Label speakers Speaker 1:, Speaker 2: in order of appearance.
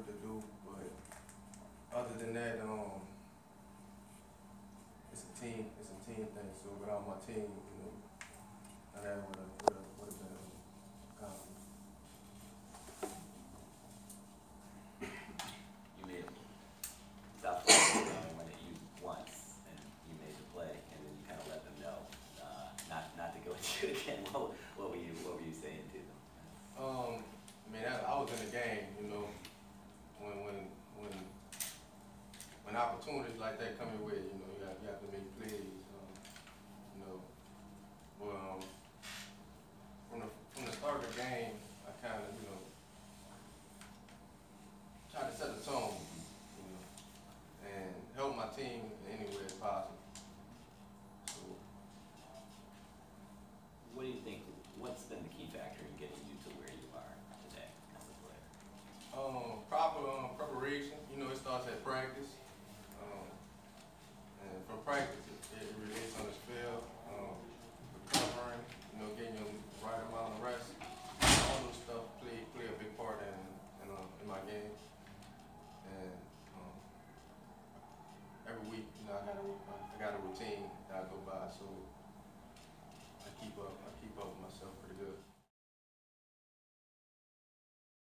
Speaker 1: work to do, but other than that, um, it's a team. It's a team thing. So without my team, you know, opportunities like that come your way, you know, you have, you have to make plays, um, you know. But, um, from the, from the start of the game, I kinda, you know, tried to set the tone, you know, and help my team in any way as possible. So,
Speaker 2: What do you think, what's been the key factor in getting you to where you are today as a player?
Speaker 1: Um, proper um, preparation, you know, it starts at practice. routine that I go by. So